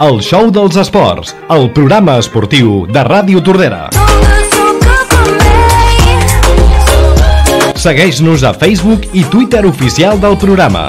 El show dels esports, el programa esportiu de Ràdio Tordera. Segueix-nos a Facebook i Twitter oficial del programa.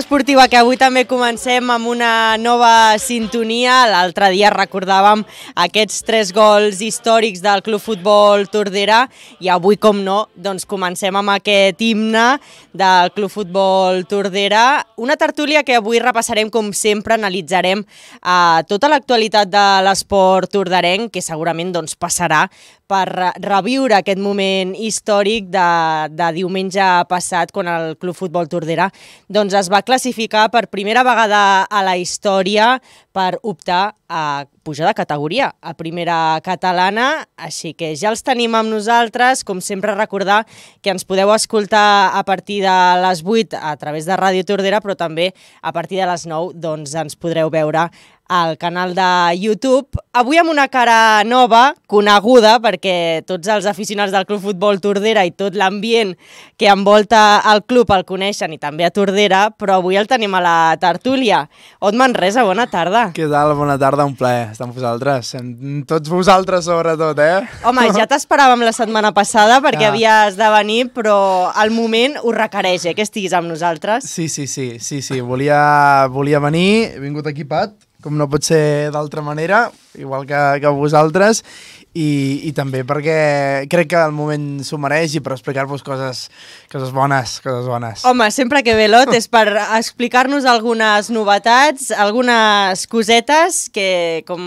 Esportiva que avui també comencem amb una nova sintonia. L'altre dia recordàvem aquests tres gols històrics del Club Futbol Tordera i avui, com no, doncs comencem amb aquest himne del Club Futbol Tordera. Una tertúlia que avui repassarem, com sempre, analitzarem eh, tota l'actualitat de l'esport tordarenc, que segurament doncs, passarà per reviure aquest moment històric de, de diumenge passat quan el Club Futbol Tordera doncs es va classificar per primera vegada a la història per optar a pujar de categoria a primera catalana, així que ja els tenim amb nosaltres, com sempre recordar que ens podeu escoltar a partir de les 8 a través de Ràdio Tordera, però també a partir de les 9 doncs ens podreu veure al canal de YouTube. Avui amb una cara nova, coneguda, perquè tots els aficionats del Club Futbol Tordera i tot l'ambient que envolta el club el coneixen i també a Tordera, però avui el tenim a la tertúlia. Ot Manresa, bona tarda. Què tal? Bona tarda, un plaer estar amb vosaltres. Amb tots vosaltres, sobretot, eh? Home, ja t'esperàvem la setmana passada perquè Ah. havies de venir, però al moment ho requereix, eh, que estiguis amb nosaltres. Sí, sí, sí, sí, sí. Volia, volia venir, he vingut equipat, com no pot ser d'altra manera, igual que, que vosaltres, i, i també perquè crec que el moment s'ho mereix i per explicar-vos coses, coses bones, coses bones. Home, sempre que ve l'Ot és per explicar-nos algunes novetats, algunes cosetes que, com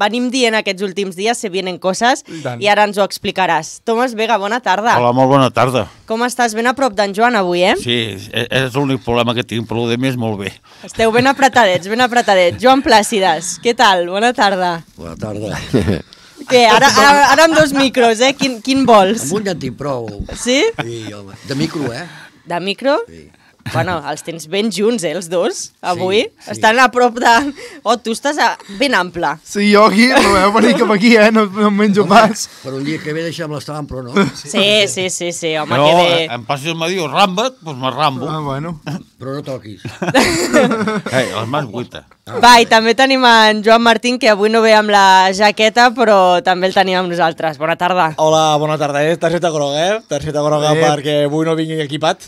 venim dient aquests últims dies, se vienen coses I tant. i ara ens ho explicaràs. Tomàs Vega, bona tarda. Hola, molt bona tarda. Com estàs? Ben a prop d'en Joan avui, eh? Sí, és, és l'únic problema que tinc, però el de més molt bé. Esteu ben apretadets, ben apretadets. Joan Plàcides, què tal? Bona tarda. Bona tarda. Què, ara, ara, ara amb dos micros, eh? Quin, quin vols? Amb un ja en tinc prou. Sí? Sí, home. De micro, eh? De micro? Sí. Bueno, els tens ben junts, eh, els dos, avui. sí. Estan a prop de... Oh, tu estàs a... ben ample. Sí, jo aquí, no veu venir cap aquí, eh? No, no em menjo pas. Per un dia que ve deixem l'estàvem, però no. Sí, sí, sí, sí, home, Però que bé. eh, em passis el diu ramba't, doncs me rambo. Ah, bueno. Però no toquis. Eh, les mans buites. Va, i també tenim en Joan Martín, que avui no ve amb la jaqueta, però també el tenim amb nosaltres. Bona tarda. Hola, bona tarda. Eh? Targeta groga, eh? Targeta groga Eh. perquè avui no vingui equipat,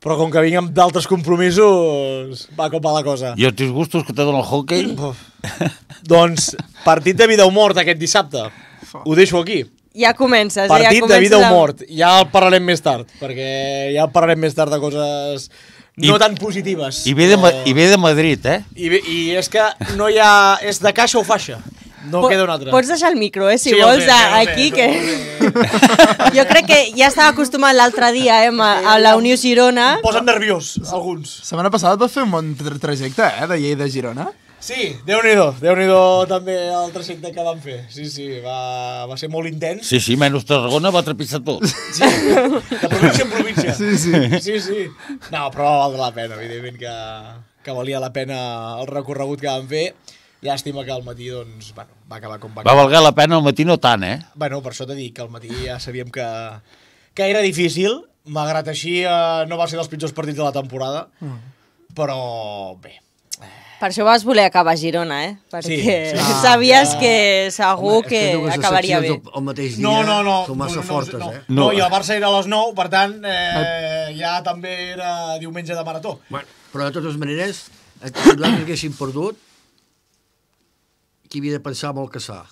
però com que vinc amb d'altres compromisos, va com va la cosa. I els disgustos que te dona el hockey? Doncs, partit de vida o mort aquest dissabte. Ho deixo aquí. Ja comences? Partit ja de vida o comences mort. Ja el parlarem més tard, perquè ja parlarem més tard de coses no I- tan positives. I ve, de, però- I ve de Madrid, eh? I, ve- I és que no hi ha... És de caixa o faixa. No Po- queda una altra. Pots deixar el micro, eh, si Sí, vols, sé, ja ho sé, aquí, que... jo crec que ja estava acostumat l'altre dia, eh, a, a la Unió Girona. Em posen nerviós, alguns. Setmana passada et vas fer un bon tra trajecte, eh? De Lleida a Girona. Sí, Déu-n'hi-do, déu nhi déu també el trajecte que van fer. Sí, sí, va, va ser molt intens. Sí, sí, menys Tarragona va trepitjar tot. Sí, de província en província. Sí, sí. Sí, sí. No, però va valdre la pena, evidentment que, que valia la pena el recorregut que van fer. Llàstima que al matí, doncs, bueno, va acabar com va Va acabar. valgar la pena al matí no tant, eh? Bueno, per això t'he dit que al matí ja sabíem que, que era difícil, malgrat així eh, no va ser dels pitjors partits de la temporada, però bé, Per això vas voler acabar a Girona, eh? Perquè Sí, sí. sabies Ah, que segur Home, que, acabaria bé. El, el mateix dia No, no, no. són massa no, no, fortes, no, eh? No, No. i el Barça era a les 9, per tant, eh, ja també era diumenge de marató. Bueno, però de totes maneres, si que haguessin perdut, qui havia de pensar el Caçà?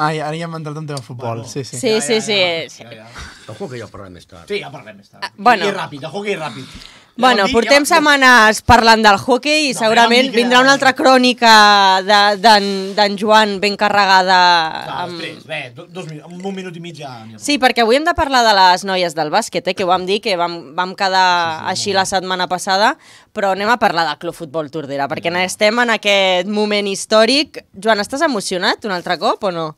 Ah, ja, ara ja hem entrat en tema futbol. sí, sí. Sí, sí, sí. sí. Ja, ja. Ojo que ja ho parlarem més tard. Sí, ja parlem més tard. Ah, bueno. I ràpid, el hockey ràpid. Bueno, portem setmanes parlant del hockey i No, segurament vindrà una altra crònica de- d'en d'en Joan ben carregada. Amb- després, bé, do- dos minuts, un minut i mig ja... Sí, perquè avui hem de parlar de les noies del bàsquet, eh, que ho vam dir, que vam, vam quedar així la setmana passada, però anem a parlar del Club Futbol Tordera, perquè estem en aquest moment històric. Joan, estàs emocionat un altre cop o no?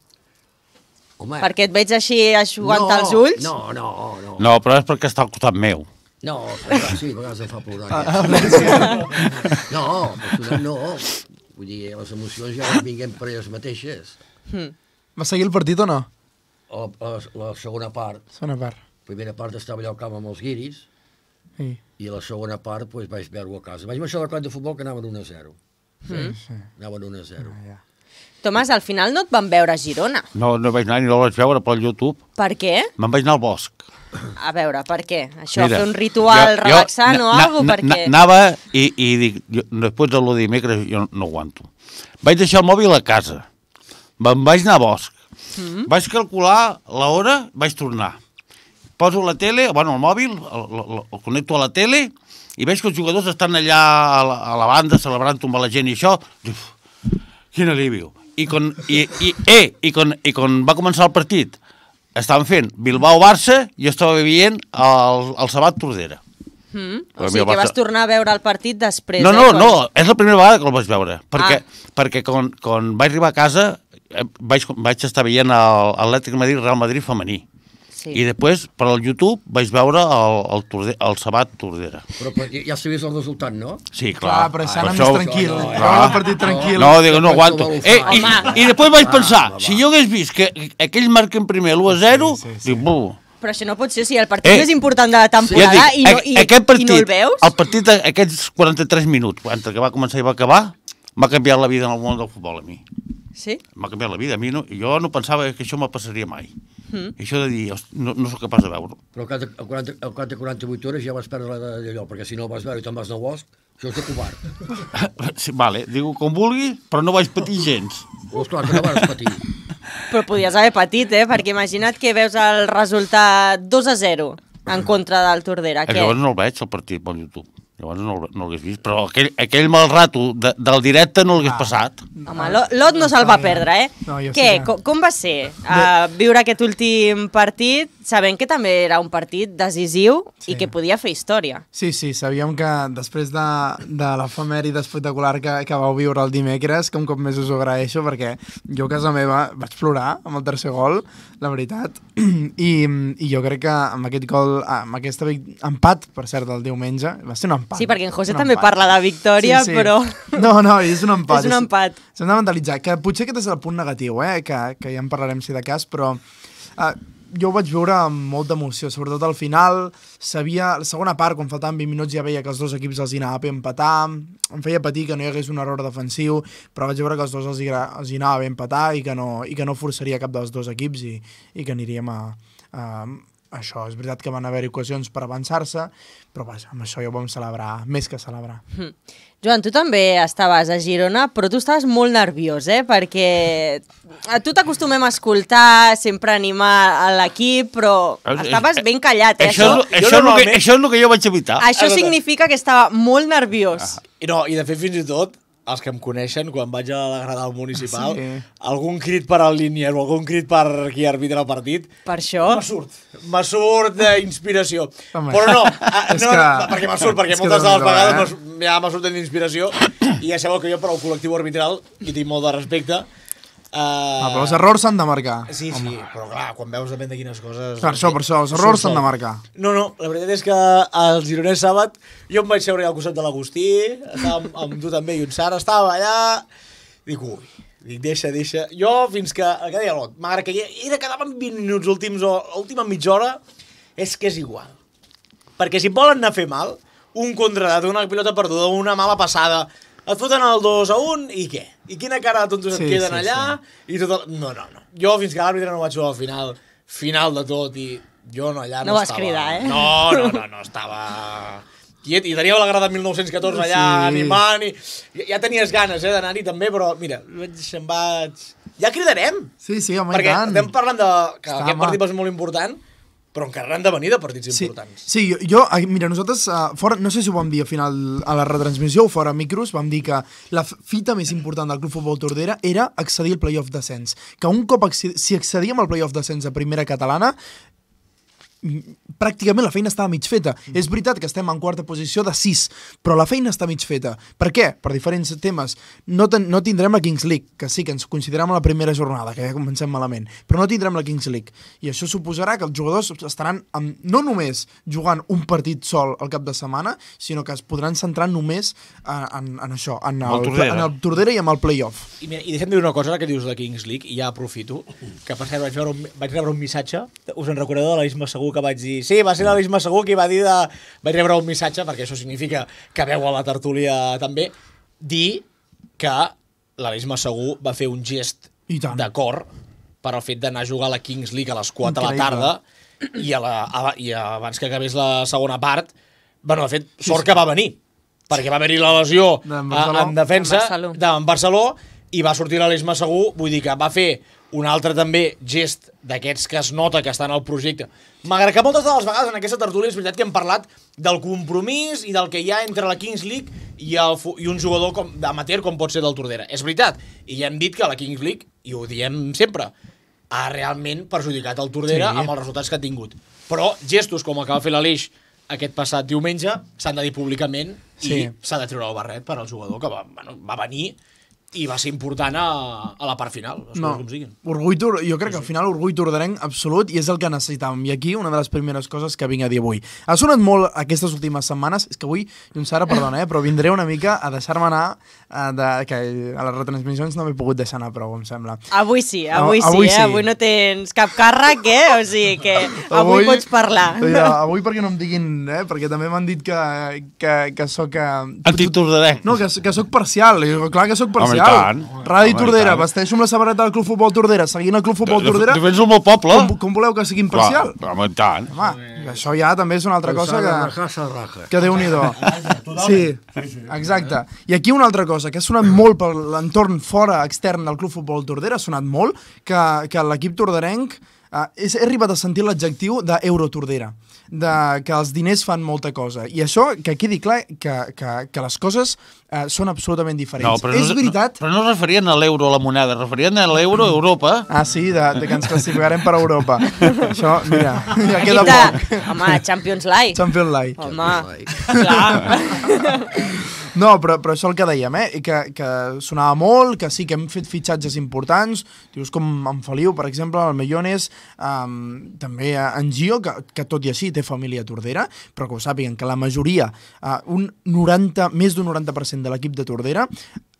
Home, Perquè et veig així aixugant no, els ulls. No, no, no. No, però és perquè està al costat meu. No, però sí, a vegades em fa plorar. aquest. no, emocionat no. Vull dir, les emocions ja vinguem per elles mateixes. Va seguir el partit o no? La, la, la segona part, Segona part. primera part estava allà al camp amb els guiris, Sí. i la segona part pues, vaig veure-ho a casa. Vaig marxar al camp de futbol que anaven 1 a 0. Sí, sí. Anaven 1 a 0. Ah, ja. Tomàs, al final no et van veure a Girona. No, no vaig anar ni no vaig veure pel YouTube. Per què? Me'n vaig anar al bosc. A veure, per què? Això, fer un ritual relaxant o na- alguna na- cosa? Per què? Anava i, i dic, jo, després de lo dimecres jo no aguanto. Vaig deixar el mòbil a casa. Me'n vaig anar a bosc. Mm. Vaig calcular l'hora, vaig tornar. Poso la tele, bueno, el mòbil, el, el, el connecto a la tele i veig que els jugadors estan allà a la, a la banda celebrant amb la gent i això. Uf, quin alivio. I quan, i, i, eh, i, quan, i quan va començar el partit, estaven fent Bilbao-Barça i jo estava veient el, el Sabat Tordera. Mm? O sigui que vas tornar a veure el partit després, No, eh? no, quan- no, és la primera vegada que el vaig veure, perquè, Ah. perquè quan, quan vaig arribar a casa eh, vaig, vaig estar veient el Atlètic Madrid Real Madrid femení. Sí. I després, per al YouTube, vaig veure el, el, Torde, el Sabat Tordera. Però, però ja sabies el resultat, no? Sí, Clar, clar. però per s'ha anat més tranquil. no, no, el partit tranquil. No, dic, no aguanto. Eh, i. I després vaig Va, pensar, va, va. si jo hagués vist que aquell marquen primer l'1 a 0, Sí, sí, sí. dic, buh. Però això no pot ser, si el partit Eh, més important de la Ja temporada dic, i, no, a- i, aquest partit, i no el veus? El partit, aquests 43 minuts, entre que va començar i va acabar, m'ha canviat la vida en el món del futbol a mi. Sí? M'ha canviat la vida. A mi no, jo no pensava que això me passaria mai. Mm. I això de dir, "Hosti, no, no sóc capaç de veure-ho. Però al cap de, al 40, al cap de 48 hores ja vas perdre la d'allò, perquè si no vas veure i te'n vas al bosc, això és de covard. Sí, vale, diu com vulgui, però no vaig patir gens. Doncs clar que no vas patir. Però podies haver patit, eh? Perquè imagina't que veus el resultat 2 a 0 en contra del Tordera. Què? Llavors no el veig, el partit, pel YouTube. Llavors no, no l'hagués vist, però aquell, aquell mal rato de, del directe no l'hagués passat. Home, Lo- Lot no se'l va perdre, eh? No, Què? sí que- Com, com va ser uh, viure aquest últim partit, sabent que també era un partit decisiu Sí. i que podia fer història? Sí, sí, sabíem que després de, de l'efemèride espectacular que, que vau viure el dimecres, que un cop més us ho agraeixo, perquè jo a casa meva vaig plorar amb el tercer gol, la veritat, i, i jo crec que amb aquest gol, amb aquest empat, per cert, del diumenge, va ser un empat. Sí, perquè en José també empat. parla de victòria, però... No, no, és un empat. És un empat. S'han de mentalitzar, que potser aquest és el punt negatiu, eh? que, que ja en parlarem si de cas, però uh, jo ho vaig veure amb molta emoció, sobretot al final, sabia, la segona part, quan faltaven 20 minuts, ja veia que els dos equips els hi anava bé empatar, em feia patir que no hi hagués un error defensiu, però vaig veure que els dos els hi, els hi anava bé empatar i que, no, i que no forçaria cap dels dos equips i, i que aniríem a, a, això, és veritat que van haver ocasions per avançar-se, però vaja, amb això ja ho vam celebrar, més que celebrar. Joan, tu també estaves a Girona, però tu estaves molt nerviós, eh? Perquè a tu t'acostumem a escoltar, sempre animar a l'equip, però estaves ben callat, eh? Això, Això, és, això, és el que, això és el que jo vaig evitar. això significa que estava molt nerviós. I no, i de fet fins i tot els que em coneixen, quan vaig a la grada del municipal, Sí. algun crit per al línier o algun crit per qui arbitra el partit, Per això... me surt. Me surt d'inspiració. Però no, a, És no, que- no, perquè me surt, perquè moltes de les vegades eh? eh? ja me surten d'inspiració i ja sabeu que jo per al col·lectiu arbitral hi tinc molt de respecte. Uh, Ah, però els errors s'han de marcar. Sí, sí, però clar, quan veus depèn de quines coses... Per això, per això, els errors s'han de marcar. No, no, la veritat és que el Gironès Sàbat, jo em vaig seure al costat de l'Agustí, estava amb, amb tu també i un Sara, estava allà, dic, ui, dic, deixa, deixa. Jo, fins que, el que deia l'Ot, m'agrada que era quedaven 20 minuts últims o l'última mitja hora, és que és igual. Perquè si volen anar a fer mal, un contradat, una pilota perduda, una mala passada, et foten el 2 a 1 i què? I quina cara de tontos Sí, et queden sí, allà? I tot el... No, no, no. Jo fins que l'àrbitre no vaig jugar al final, final de tot, i jo no allà no, No vas estava... cridar, eh? No, no, no, no estava... Quiet, i teníeu la grada 1914 allà Sí. animant i ja, ja tenies ganes eh, d'anar-hi també, però mira, se'n vaig... Ja cridarem! Sí, sí, home, perquè tant. estem parlant de que Està, aquest partit va ser molt important però encara n'han de venir de partits Sí, importants. sí jo, jo, ah, mira, nosaltres, uh, fora, no sé si ho vam dir al final a la retransmissió o fora micros, vam dir que la fita més important del Club Futbol Tordera era accedir al playoff descens. Que un cop acci- si accedíem al playoff descens a primera catalana, pràcticament la feina estava mig feta. Mm. És veritat que estem en quarta posició de 6, però la feina està mig feta. Per què? Per diferents temes. No, ten, no tindrem la Kings League, que sí que ens considerem a la primera jornada, que ja comencem malament, però no tindrem la Kings League. I això suposarà que els jugadors estaran amb, no només jugant un partit sol al cap de setmana, sinó que es podran centrar només en, en, en això, en el en el Tordera i amb el playoff. I, mira, i deixa'm dir una cosa, ara que dius de Kings League, i ja aprofito, que per cert vaig, veure un, vaig rebre un missatge, us en recordeu de l'Isma Segur que vaig dir, sí, va ser l'Isma Segur qui va dir de... Vaig rebre un missatge, perquè això significa que veu a la tertúlia també, dir que l'Isma Segur va fer un gest d'acord per al fet d'anar a jugar a la Kings League a les 4 de la tarda i, a la, a, la- i abans que acabés la segona part, bueno, de fet, sort que va venir, perquè va haver-hi la lesió en defensa En Barceló. d'en Barceló i va sortir l'Esma segur, vull dir que va fer un altre també gest d'aquests que es nota que estan al projecte. Malgrat que moltes de les vegades en aquesta tertúlia és veritat que hem parlat del compromís i del que hi ha entre la Kings League i, el, i un jugador com d'amateur com pot ser del Tordera. És veritat, i ja hem dit que la Kings League, i ho diem sempre, ha realment perjudicat el Tordera sí. amb els resultats que ha tingut. Però gestos com el que va fer l'Aleix aquest passat diumenge s'han de dir públicament Sí. i s'ha de treure el barret per al jugador que va, bueno, va venir i va ser important a, a la part final, No, com siguin. orgull, tor- jo crec que al final orgull tordarenc absolut i és el que necessitàvem. I aquí una de les primeres coses que vinc a dir avui. Ha sonat molt aquestes últimes setmanes, és que avui, Jon Sara, perdona, eh, però vindré una mica a deixar-me anar, de, que a les retransmissions no m'he pogut deixar anar prou, em sembla. Avui sí, avui, Ah, avui sí, sí. eh? Avui no tens cap càrrec, eh? O sigui que avui, pots parlar. Mira, avui perquè no em diguin, eh, perquè també m'han dit que, que, que sóc... Eh, Antitordarenc. no, que, que sóc parcial. I clar que sóc Home, parcial. tant. Ràdio Home, Tordera, vesteixo amb la samarreta del Club Futbol Tordera, seguint el Club Futbol Tordera. Defens el meu poble. Com, com voleu que sigui imparcial? Home, i tant. Home, això ja també és una altra cosa que... Que déu nhi Sí, exacte. I aquí una altra cosa, que ha sonat molt per l'entorn fora extern del Club Futbol Tordera, ha sonat molt que, que l'equip torderenc Uh, és, he arribat a sentir l'adjectiu d'eurotordera, de que els diners fan molta cosa. I això, que quedi clar, que, que, que les coses uh, són absolutament diferents. però és no, veritat... No, però no es referien a l'euro, a la moneda, es referien a l'euro a Europa. Ah, sí, de, de que ens classificarem per Europa. Això, mira, ja queda de... poc. Home, Champions League. Champions League. Home, Ai. clar. No, però, però això el que dèiem, eh? I que, que sonava molt, que sí que hem fet fitxatges importants, dius com en Feliu, per exemple, el Mellones, um, també eh, en Gio, que, que tot i així té família tordera, però que ho sàpiguen, que la majoria, uh, un 90, més d'un 90% de l'equip de Tordera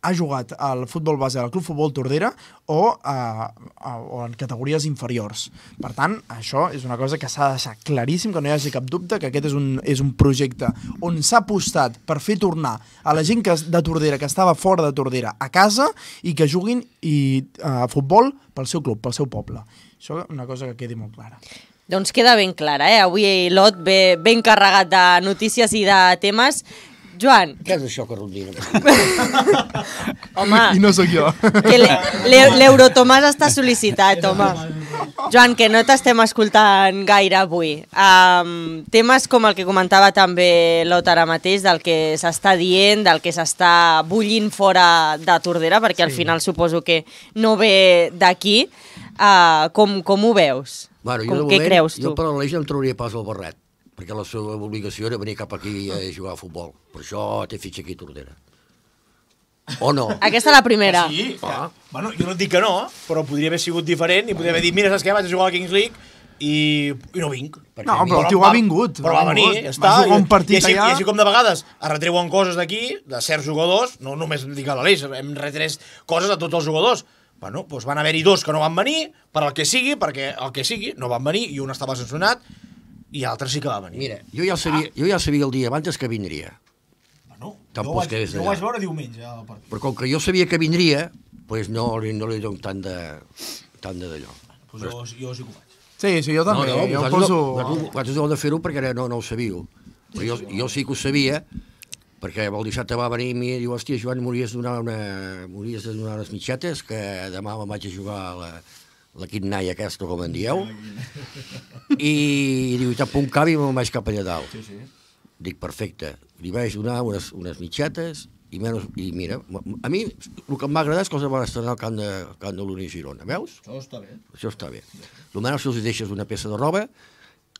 ha jugat al futbol base del Club Futbol Tordera o, uh, uh, o en categories inferiors. Per tant, això és una cosa que s'ha de deixar claríssim, que no hi hagi cap dubte, que aquest és un, és un projecte on s'ha apostat per fer tornar a la gent que, de Tordera que estava fora de Tordera a casa i que juguin i, uh, a futbol pel seu club, pel seu poble. Això és una cosa que quedi molt clara. Doncs queda ben clara, eh? Avui l'Ot ve ben carregat de notícies i de temes. Joan, Què és això que rondina? home, I no sóc jo. que l'e- l'e- l'Eurotomàs està sol·licitat, home. Joan, que no t'estem escoltant gaire avui. Um, temes com el que comentava també l'Ot ara mateix, del que s'està dient, del que s'està bullint fora de Tordera, perquè al final suposo que no ve d'aquí. Uh, com, com ho veus? Bueno, jo com, què moment, creus jo tu? per l'Aleix no em trauria pas el barret, perquè la seva obligació era venir cap aquí a jugar a futbol. Per això té fitxa aquí a Tordera. O no? Aquesta és la primera. Sí, ah. bueno, jo no et dic que no, però podria haver sigut diferent i podria haver dit, mira, saps què, vaig a jugar a la Kings League i, i no vinc. Perquè No, però el tio ha vingut. Però va venir, ja està. Va jugar un I- partit I així, allà. I així com de vegades es retreuen coses d'aquí, de certs jugadors, no només dic a l'Aleix, hem retrès coses a tots els jugadors. Bueno, doncs van haver-hi dos que no van venir, per el que sigui, perquè el que sigui, no van venir, i un estava sancionat, i l'altre sí que va venir. Mira, jo ja, sabia, jo ja sabia el dia abans que vindria. bueno, Tampoc jo, vaig, jo ho vaig veure diumenge, el partit. Però com que jo sabia que vindria, pues no, li- no li dono tant de tant de d'allò. Pues jo, jo sí que ho vaig. Sí, sí, jo també. jo em vosaltres, poso... no, vosaltres, vosaltres heu de fer-ho perquè no, no ho sabíeu. Però jo, jo sí que ho sabia, perquè el dissabte va venir i diu, hòstia, Joan, m'hauries de donar, una, m'hauries de donar unes mitxetes que demà me'n vaig a jugar a la, la quitnalla aquesta, com en dieu, i diu, i tapo un cavi i me'n vaig cap allà dalt. Sí, sí. Dic, perfecte. Li vaig donar unes, unes mitxetes i, menys, i mira, a mi el que em va agradar és que els van estrenar al camp de, al camp de l'Uni Girona, veus? Això està bé. Això està bé. Almenys si els deixes una peça de roba,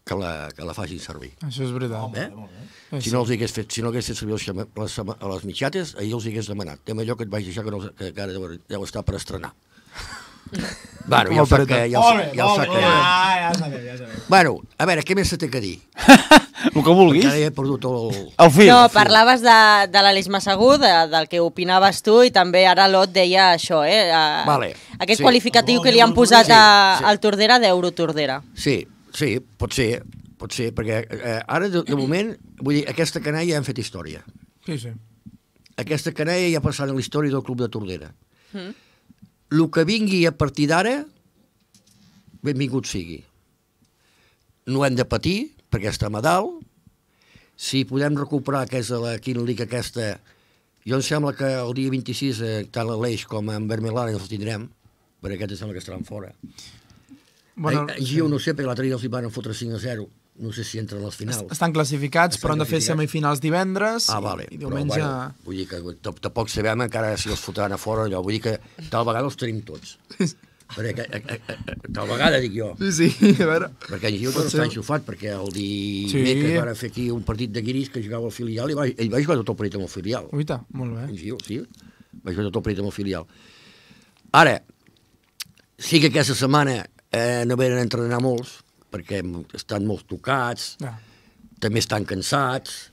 que la, que la facin servir. Això és veritat. Eh? Si no els hagués fet, si no hagués fet servir els, les, les mitjates, ahir els hagués demanat. Tema allò que et vaig deixar que, no, que ara deu, deu estar per estrenar. bueno, ja ho sap que... Ja ho, ja ho molt sap que... Ja, ja ja. Bueno, a veure, què més se té que dir? El que vulguis. Perquè ja he perdut el... El fil. No, el fil. parlaves de, de l'Aleix Massagut, de, del que opinaves tu, i també ara l'Ot deia això, eh? a- Vale, Aquest sí. qualificatiu que li han posat Sí, a, sí. al Tordera d'Eurotordera. Sí, sí, pot ser, pot ser, perquè eh, ara, de, de moment, vull dir, aquesta canalla ja han fet història. Sí, sí. Aquesta canalla ja ha passat en la història del Club de Tordera. Mm. El que vingui a partir d'ara, benvingut sigui. No hem de patir, perquè estem a dalt. Si podem recuperar que és la League aquesta, jo em sembla que el dia 26, eh, tant l'Aleix com en Vermelana els tindrem, perquè aquests em sembla que estaran fora. Bueno, en Gio no sé, perquè l'altre dia els hi van fotre 5 a 0. No sé si entren a les finals. estan classificats, però han de fer semifinals divendres Ah, vale. i diumenge... Però, bueno, vull dir que tampoc sabem encara si els fotran a fora allò. Vull dir que tal vegada els tenim tots. perquè, eh, eh, eh, tal vegada, dic jo. Sí, sí, a veure... Perquè en no ser. està enxufat, perquè el dimecres Sí. van fer aquí un partit de guiris que jugava al filial i va, ell va jugar tot el partit amb el filial. Uita, molt En bé. Gio, sí. Va jugar tot el partit amb el filial. Ara, sí que aquesta setmana eh, no venen a entrenar molts, perquè estan molt tocats, Ja. també estan cansats,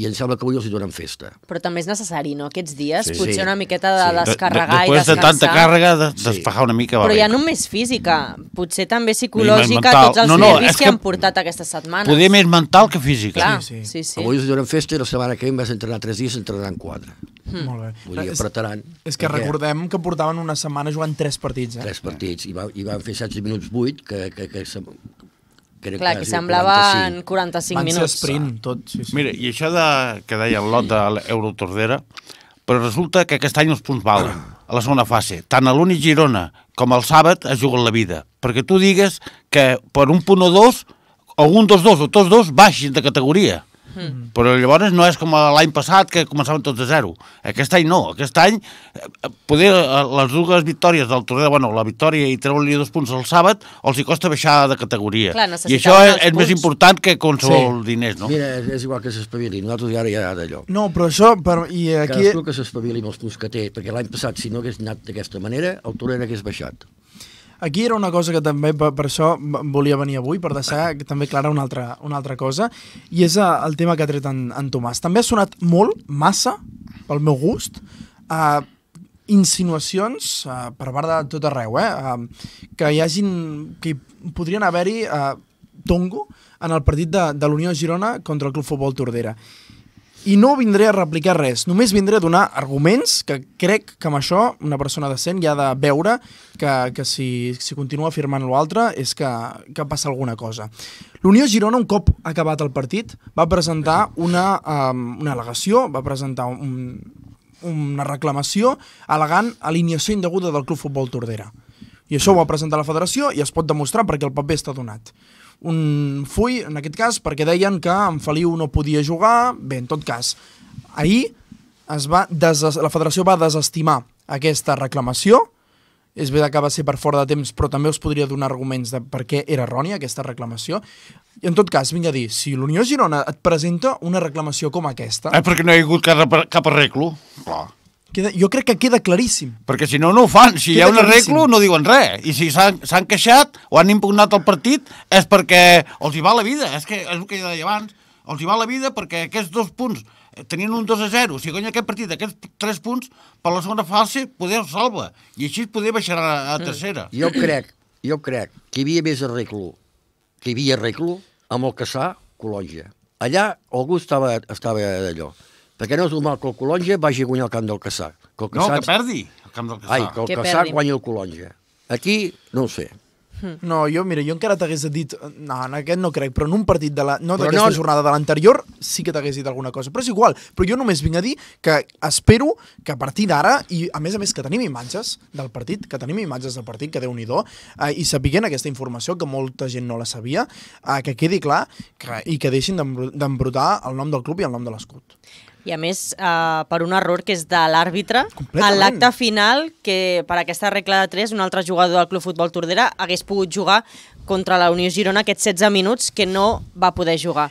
i em sembla que avui els hi donen festa. Però també és necessari, no?, aquests dies, Sí, potser sí. una miqueta de Sí. De- descarregar de, i després de descansar. tanta càrrega, de, Sí. desfajar una mica va Però bé. ja no només física, potser també psicològica, tots els No, no, nervis és que, que han portat aquesta setmana. Poder més mental que física. Clar, Sí, sí, sí. sí. Avui els hi donen festa i la setmana que ve en vas entrenar tres dies, entrenaran quatre. Hmm. Molt bé. Vull dir, és, apretaran. és que perquè recordem que portaven una setmana jugant tres partits, eh? Tres partits, i, va, i van fer 16 minuts 8, que, que, que, que eren Clar, que quasi semblaven 45. 45 Van ser minuts. sprint, tot. Sí, sí. Mira, i això de, que deia el lot de l'Eurotordera, però resulta que aquest any els punts valen a la segona fase. Tant a l'Uni Girona com al Sàbat es juguen la vida. Perquè tu digues que per un punt o dos, o un dos dos o tots dos baixin de categoria. Mm. Però llavors no és com l'any passat que començaven tots de zero. Aquest any no. Aquest any, eh, poder eh, les dues victòries del Tordera, bueno, la victòria i treure-li dos punts al Sàbat, els hi costa baixar de categoria. Clar, I això és, és més important que qualsevol diners, no? Mira, és, és igual que s'espavili, nosaltres ara ja d'allò. No, però això... Per, I aquí... Cadascú que s'espavili amb els punts que té, perquè l'any passat, si no hagués anat d'aquesta manera, el Torrent hagués baixat. Aquí era una cosa que també per, per això volia venir avui, per deixar també clara una altra, una altra cosa, i és eh, el tema que ha tret en, en Tomàs. També ha sonat molt, massa, pel meu gust, uh, insinuacions uh, per part de tot arreu, eh? Uh, que hi hagin, que hi podrien haver-hi uh, tongo en el partit de, de l'Unió Girona contra el Club Futbol Tordera. I no vindré a replicar res, només vindré a donar arguments que crec que amb això una persona decent ja ha de veure que, que si, si continua afirmant l'altre és que, que passa alguna cosa. L'Unió Girona, un cop acabat el partit, va presentar una, um, una al·legació, va presentar un, una reclamació al·legant alineació indeguda del Club Futbol Tordera. I això ho va presentar la federació i es pot demostrar perquè el paper està donat. Un full, en aquest cas, perquè deien que en Feliu no podia jugar. Bé, en tot cas, ahir es va la federació va desestimar aquesta reclamació. És veritat que va ser per fora de temps, però també us podria donar arguments de per què era errònia aquesta reclamació. I en tot cas, vinc a dir, si l'Unió Girona et presenta una reclamació com aquesta, Eh, perquè no hi ha hagut cap, cap arreglo. Clar. Queda, jo crec que queda claríssim. Perquè si no, no ho fan. Si hi Queda ha un arreglo, no diuen res. I si s'han s'han queixat o han impugnat el partit és perquè els hi va la vida. És, que, és el que jo deia abans. Els hi va la vida perquè aquests dos punts eh, tenien un 2 a 0. Si guanya aquest partit, aquests tres punts, per la segona fase, poder salva. I així poder baixar a, a tercera. Jo crec, jo crec que hi havia més arreglo, que hi havia arreglo amb el Caçà, Colonja. Allà algú estava, estava d'allò. Perquè no és normal que el Colonja vagi a guanyar el camp del Caçà. Que el No, Caçà que perdi el camp del Caçà. Ai, que el Que Caçà perdi. guanyi el Colonja. Aquí, no ho sé. No, jo, mira, jo encara t'hagués dit... No, en aquest no crec, però en un partit de la... No d'aquesta no- jornada de l'anterior sí que t'hagués dit alguna cosa. Però és igual. Però jo només vinc a dir que espero que a partir d'ara, i a més a més que tenim imatges del partit, que tenim imatges del partit, que déu-n'hi-do, eh, i sapiguen aquesta informació, que molta gent no la sabia, eh, que quedi clar que, i que deixin d'embru- d'embrutar el nom del club i el nom de l'escut. I a més, eh, per un error que és de l'àrbitre, en l'acte final, que per aquesta regla de 3, un altre jugador del Club Futbol Tordera hagués pogut jugar contra la Unió Girona aquests 16 minuts que no va poder jugar.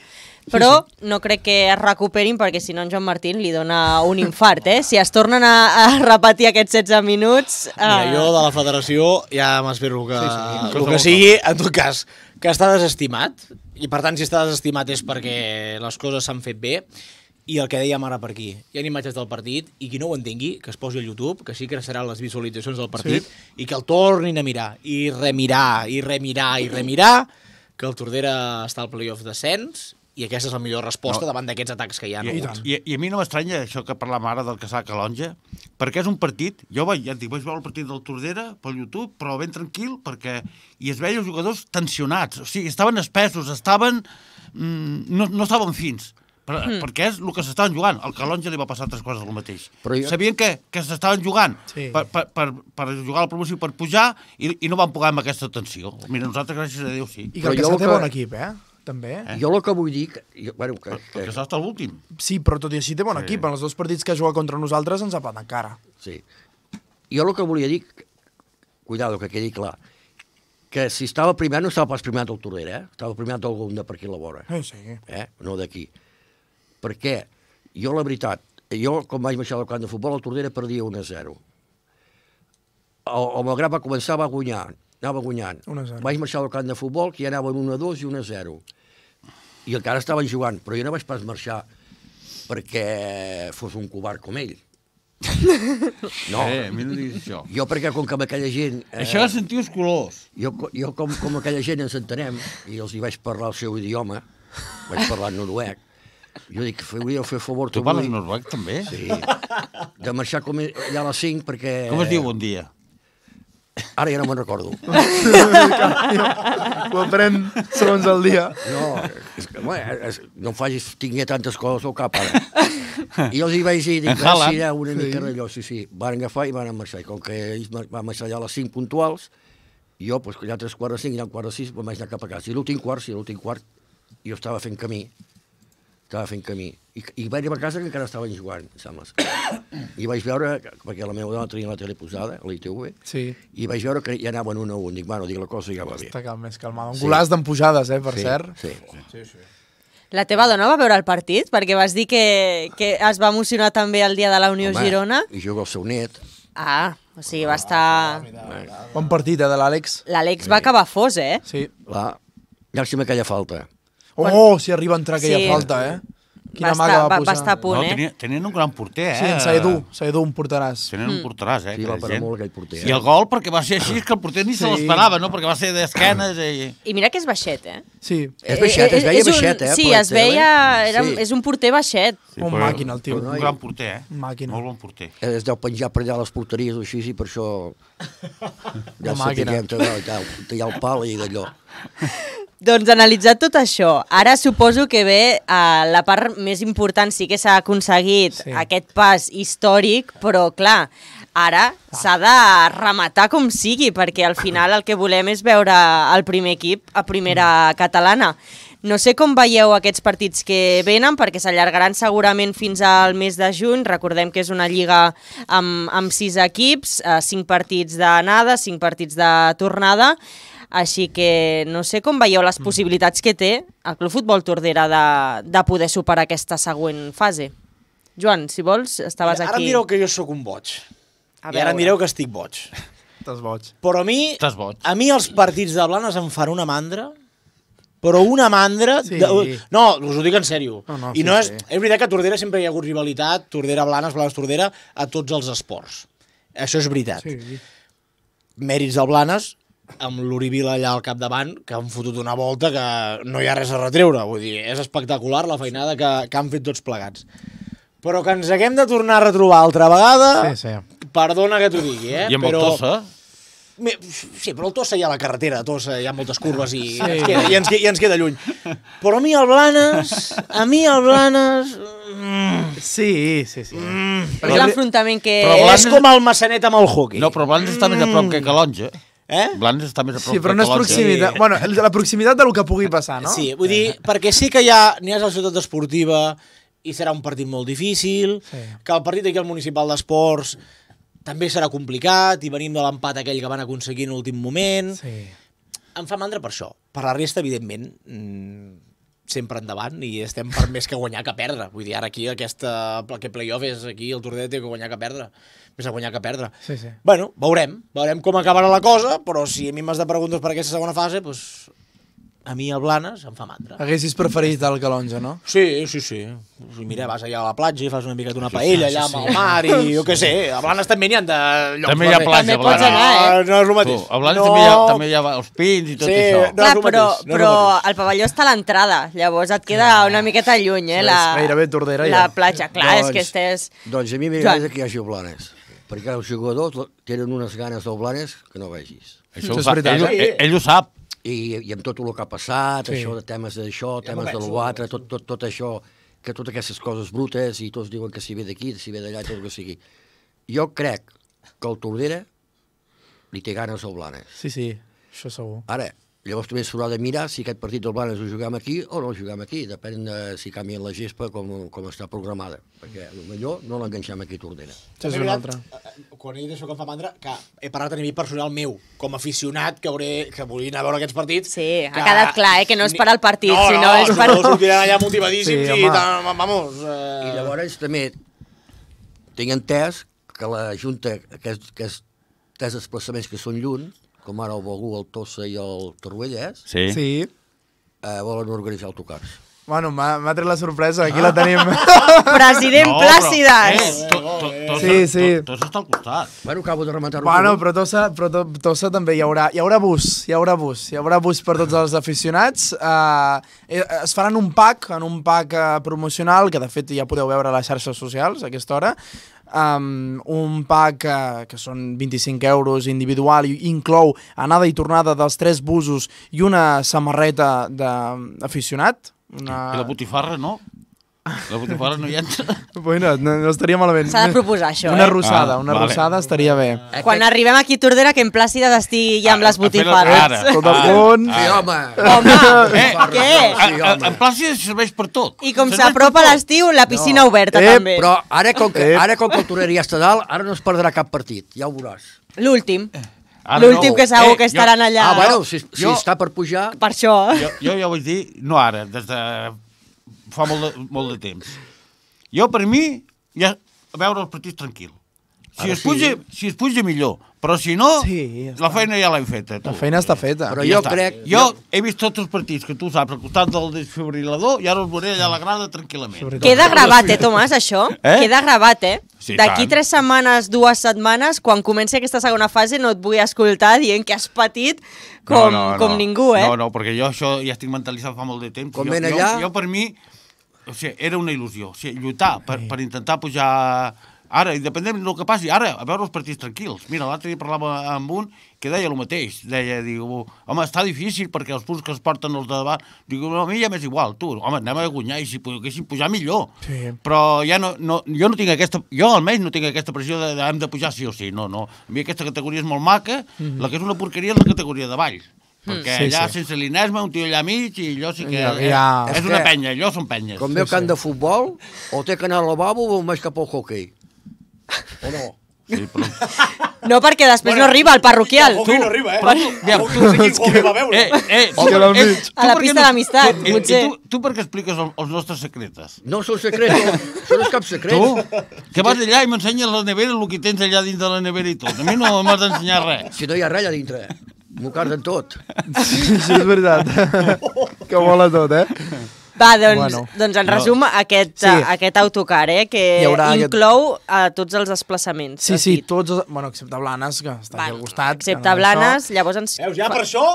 Però no crec que es recuperin perquè si no en Joan Martín li dona un infart, eh? Si es tornen a, a repetir aquests 16 minuts... Eh... Mira, jo de la federació ja m'espero que, sí, sí, el que sigui, en tot cas, que està desestimat, i per tant si està desestimat és perquè les coses s'han fet bé, i el que dèiem ara per aquí, hi ha imatges del partit, i qui no ho entengui, que es posi a YouTube, que sí que seran les visualitzacions del partit, sí. i que el tornin a mirar, i remirar, i remirar, i remirar, que el Tordera està al playoff descens, i aquesta és la millor resposta no. davant d'aquests atacs que hi ha. I, hagut. i, I a mi no m'estranya això que parlàvem ara del Casal Calonja, perquè és un partit, jo vaig, ja et dic, vaig veure el partit del Tordera pel YouTube, però ben tranquil, perquè i es veia els jugadors tensionats, o sigui, estaven espesos, estaven... Mm, no, no estaven fins, per, mm. perquè és el que s'estaven jugant. Al Calonja li va passar tres coses del mateix. Però jo- Sabien que, que s'estaven jugant Sí. per, per, per, per jugar a la promoció, per pujar, i, i no van poder amb aquesta tensió. Mira, nosaltres, gràcies a Déu, sí. I que Però el el té que- bon equip, eh? També. Eh? Jo el que vull dir... Que, jo, bueno, que, que, Perquè s'ha estat l'últim. Sí, però tot i així té bon equip. En els dos partits que ha jugat contra nosaltres ens ha plantat cara. Sí. Jo el que volia dir, cuidado, que quedi clar, que si estava primer no estava pas primer del Tordera, eh? estava primer d'algun de per aquí a la vora, Sí, sí. eh? no d'aquí. Perquè jo, la veritat, jo, quan vaig baixar al camp de futbol, el Tordera perdia 1 a 0. El, el Malgrat va començar, va guanyar, anava guanyant. 1 a 0. Vaig marxar al camp de futbol, que ja anaven 1 a 2 i 1 a 0. I encara estaven jugant, però jo no vaig pas marxar perquè fos un covard com ell. No, Eh, a mi no diguis això. jo perquè com que amb aquella gent... Eh... Això de sentir els colors. Jo, jo com, com aquella gent ens entenem, i els hi vaig parlar el seu idioma, vaig parlar en noruec, jo dic, hauríeu fer favor... Tu parles noruec, també? Sí, de marxar com allà a les 5 perquè... Com es diu bon dia? Ara ja no me'n recordo. Ho aprèn segons el dia. No, és que, bueno, és, no em facis tingué tantes coses al cap ara. I els hi vaig dir, dic, Haaland. sí, una mica d'allò, sí, sí. Van agafar i van marxar. I com que ells van marxar allà a les 5 puntuals, jo, doncs, que ja tres quarts de 5 i allà un quart de 6, me'n vaig anar cap a casa. I l'últim quart, sí, l'últim quart, jo estava fent camí. Estava fent camí. I, i vaig arribar a casa que encara estaven jugant, sembla. I vaig veure, que- perquè la meva dona tenia la tele posada, a l'ITV, Sí. i vaig veure que ja anaven un a un. Dic, bueno, dic, la cosa ja va bé. Està cal més calmada. Un Sí. golaç d'empujades, eh, per sí, cert. Sí. La teva dona va veure el partit? Perquè vas dir que, que es va emocionar també el dia de la Unió Home, Girona. I juga el seu net. Ah, o sigui, va estar... Bon partit, eh, de l'Àlex. L'Àlex va acabar fos, eh? Sí. La... Llàstima aquella falta. Oh, si arriba a entrar aquella Sí. falta, eh? Quina va, maga estar, va va, posar. va estar a punt, No, eh? tenien, tenien un gran porter, eh? Sí, en Saedu, Saedu un porteràs. Tenien un porteràs, eh? Sí, va parar gent. molt aquell porter, I eh? el gol, perquè va ser així, que el porter ni se Sí. l'esperava, no? Perquè va ser d'esquenes i... I mira que és baixet, eh? Sí, És baixet, es veia és un- baixet, eh, Sí, es veia... Era, Sí. És un porter baixet. Sí, Un màquina, el tio. Un gran porter, eh? Màquina. Molt bon porter. Eh, Es deu penjar per allà a les porteries o així, i per això ja sapiguem tallar el pal i d'allò. Doncs analitzat tot això, ara suposo que ve uh, la part més important, sí que s'ha aconseguit Sí. sí. aquest pas històric, però clar, ara s'ha de rematar com sigui, perquè al final el que volem és veure el primer equip a primera catalana. No sé com veieu aquests partits que venen, perquè s'allargaran segurament fins al mes de juny. Recordem que és una lliga amb, amb sis equips, eh, cinc partits d'anada, cinc partits de tornada, així que no sé com veieu les possibilitats que té el Club Futbol Tordera de, de poder superar aquesta següent fase. Joan, si vols, estaves Ara em aquí. direu que jo sóc un boig. A I ara em direu que estic boig. Estàs boig. Però a mi, boig. a mi els partits de Blanes em fan una mandra, però una mandra... Sí. De... No, us ho dic en sèrio. No, no, I no és... sí. És veritat que a Tordera sempre hi ha hagut rivalitat, Tordera-Blanes, Blanes-Tordera, a tots els esports. Això és veritat. Sí. Mèrits del Blanes, amb l'Urivila allà al capdavant, que han fotut una volta que no hi ha res a retreure. Vull dir, és espectacular la feinada que, que han fet tots plegats. Però que ens haguem de tornar a retrobar altra vegada, Sí, sí. perdona que t'ho digui, eh? I amb però... el Tossa? Sí, però el Tossa hi ha la carretera, a Tossa hi ha moltes curves i, sí. ens, queda, i, ens, i ens queda lluny. Però a mi el Blanes, a mi el Blanes... Mm, Sí, sí, sí. Mm. És l'enfrontament que... Però és Blanes- com el Massanet amb el hockey. No, però Blanes està més a prop que Calonja. Eh? Blanes està més a prop Sí, però no és proximitat. Bueno, la proximitat del que pugui passar, no? Sí, vull dir, perquè sí que hi ha, n'hi ha la ciutat esportiva i serà un partit molt difícil, Sí. que el partit aquí al Municipal d'Esports també serà complicat i venim de l'empat aquell que van aconseguir en l'últim moment. Sí. Em fa mandra per això. Per la resta, evidentment, mm, sempre endavant i estem per més que guanyar que perdre. Vull dir, ara aquí aquesta, aquest playoff és aquí, el Tordet té que guanyar que perdre. Més a guanyar que perdre. Sí, sí. Bueno, veurem. Veurem com acabarà la cosa, però si a mi m'has de preguntes per aquesta segona fase, doncs a mi el Blanes em fa mandra. Haguessis preferit el Calonja, no? Sí, sí, sí. Mira, vas allà a la platja i fas una miqueta una paella allà amb el mar i jo què sé. A Blanes també n'hi ha de llocs. També hi ha platja, També a pots Blanes. anar, eh? No, no és el Tu, mateix. a Blanes no. també, hi ha, també hi ha els pins i tot Sí, això. no. Clar, però, no però el pavelló està a l'entrada, llavors et queda una miqueta lluny, eh? Sí, La, gairebé Tordera, La ja. platja, clar, és que estés... Doncs a mi m'agrada que hi hagi blanes, perquè els jugadors tenen unes ganes del blanes que no vegis. Això ho veritat, ell, ell, ell ho sap. I, i amb tot el que ha passat, Sí. això de temes d'això, temes m'ho de l'altre, tot, tot, tot això, que totes aquestes coses brutes, i tots diuen que si ve d'aquí, si ve d'allà, tot el que sigui. Jo crec que el Tordera li té ganes al Blanes. Sí, sí, això segur. Ara, llavors també s'haurà de mirar si aquest partit del Blanes ho juguem aquí o no el juguem aquí, depèn de si canvien la gespa com, com està programada, perquè millor no l'enganxem aquí a Tordera. És També un veritat, altre. eh, Quan he dit això que em fa mandra, que he parlat a nivell personal meu, com a aficionat que, hauré, que volia anar a veure aquests partits. Sí, ha que quedat clar, eh, que no és per al partit, no, sinó no, és per- No, sortiran allà motivadíssims Sí, i tant, vamos... Eh... I llavors també tinc entès que la Junta, aquests, aquests tres desplaçaments que són lluny, com ara el Begú, el Tossa i el Torroelles, Sí. sí. Eh, volen organitzar autocars. Bueno, m'ha tret la sorpresa, aquí la tenim. President Plàcides! Eh, to, to, to, Sí, sí. To, tot està al costat. Bueno, acabo de rematar-ho. Bueno, però Tossa, però to, Tossa també hi haurà, hi haurà bus, hi haurà bus, hi haurà bus per tots els aficionats. Uh, es faran un pack, en un pack uh, promocional, que de fet ja podeu veure a les xarxes socials a aquesta hora, um, un pack uh, que són 25 euros individual i inclou anada i tornada dels tres busos i una samarreta d'aficionat. Una... I la botifarra, no? La botifarra no hi entra. Bueno, no, no estaria malament. S'ha de proposar això, Una eh? rosada, Ah, una vale. rosada estaria bé. Quan arribem aquí a Tordera, que en Plàcides estigui ja amb les A fer la- botifarres. ara. Tot a Ah, punt. Sí, home! Home, Eh, què? Sí, home. en Plàcid serveix per tot. I com s'apropa l'estiu, la piscina oberta Eh, també. Però ara com, que, ara com que el Torrera ja està dalt, ara no es perdrà cap partit, ja ho veuràs. L'últim. Ara L'últim no. que segur Eh, que estaran jo- allà. Ah, bueno, si, si Jo- està per pujar... Per això. Jo, jo ja vaig dir, no ara, des de fa molt de, molt de temps. Jo, per mi, ja a veure els partits tranquil. Si Ara es, puja, si es puja, millor. Però si no, Sí, ja la feina ja l'hem feta. Tu. La feina està feta. Però I jo està. crec- Jo he vist tots els partits que tu saps al costat del desfibrilador i ara els veuré allà a la grada tranquil·lament. Sobretot. Queda gravat, eh, Tomàs, això? Eh? Queda gravat, eh? Sí, D'aquí tres setmanes, dues setmanes, quan comenci aquesta segona fase, no et vull escoltar dient que has patit com, com ningú, eh? No, no, perquè jo això ja estic mentalitzat fa molt de temps. Com jo, jo, allà- jo, per mi, o sigui, era una il·lusió. O sigui, lluitar per, per intentar pujar... Ara, independentment del que passi, ara, a veure els partits tranquils. Mira, l'altre dia parlava amb un que deia el mateix. Deia, diu, home, està difícil perquè els punts que es porten els de davant... Diu, a mi ja m'és igual, tu. Home, anem a guanyar i si poguéssim pujar millor. Sí. Però ja no, no, jo no tinc aquesta... Jo almenys no tinc aquesta pressió de, de hem de pujar sí o sí. No, no. A mi aquesta categoria és molt maca. La que és una porqueria és la categoria de baix. Perquè Sí, allà, sí. sense linesme, un tio allà mig, i allò sí que... Ja- eh, ja- És És una que- penya, allò són penyes. Com veu camp de futbol, o té que anar al lavabo o més cap al hockey. O no? Sí, però... No, perquè després no arriba al parroquial. El hockey no arriba, eh? Però tu- El no sé quin hockey va veure. Eh, eh, al mig. tu A la pista d'amistat, tu- eh, potser. i Tu, tu per què expliques el, els nostres secretes? No són no. no és cap secret. Tu, que vas allà i m'ensenyes la nevera, el que tens allà dins de la nevera i tot. A mi no m'has d'ensenyar res. Si no hi ha res allà dintre, m'ho carden tot. Sí, això és veritat. que vola tot, eh? Va, doncs, Bueno. doncs en resum, aquest, Sí. sí. aquest autocar, eh, que haurà aquest- inclou a tots els desplaçaments. Sí, sí, dit. tots... els- Bueno, excepte Blanes, que està aquí Val, al costat. Excepte no, Blanes, llavors ens... Veus, ja per això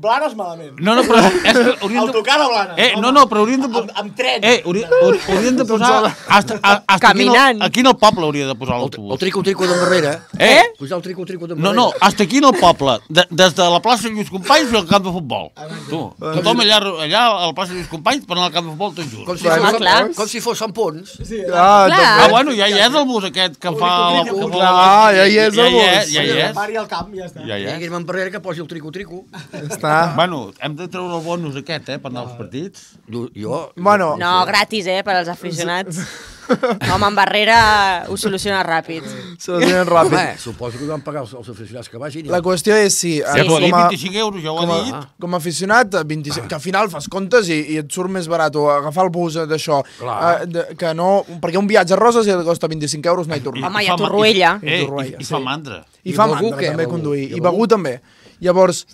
Blanes malament. No, no, però és que haurien de... Autocar a Blanes. Eh, no, home. no, però haurien de... Amb, amb tren. Eh, hauri, hauri- haurien de posar... Hasta, a, hasta Caminant. Aquí, no, aquí en el poble hauria de posar El, el l'autobús. trico-trico d'endarrere. Eh? Pujar el trico-trico No, d'endarrere. no, hasta aquí en el poble, de, des de la plaça Lluís Companys fins al camp de futbol. Tu, tothom allà, allà a la plaça Lluís Companys per anar al camp de futbol, tot just. Com si, fos, clar. com si fos Sant Pons. Ah, Clar. també. Ah, bueno, ja hi és el bus aquest que fa... La, que fa Clar, la- ja hi és el ja hi bus. és, ja hi és. Mari al camp, ja està. Ja hi I és. digui'm enrere que posi el trico-trico. Ja està. Bueno, hem de treure el bonus aquest, eh, per anar als partits. Jo, jo, Bueno, No, gratis, eh, per als aficionats. Home, en Barrera ho soluciona ràpid. tenen ràpid. home, suposo que ho van pagar els, els aficionats que vagin. La qüestió és si... Ja eh, t'ho ha dit, com a- 25 euros, ja ho com ha a, dit. com a aficionat, eh, 25, que al final fas comptes i, i et surt més barat o agafar el bus eh, d'això, eh, que no... Perquè un viatge a Roses ja costa 25 euros, no hi torna. Home, i a Torroella. I, eh, Torroella, i, i sí. fa mandra. I, I fa mandra també conduir. I I begur? també. Llavors,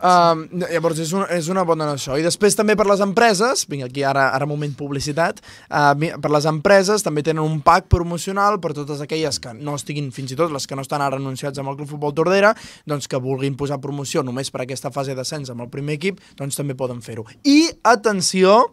Um, llavors és, un, és una bona això i després també per les empreses vinga aquí ara, ara moment publicitat uh, per les empreses també tenen un pack promocional per totes aquelles que no estiguin fins i tot les que no estan ara anunciats amb el Club Futbol Tordera doncs que vulguin posar promoció només per aquesta fase d'ascens amb el primer equip doncs també poden fer-ho. I atenció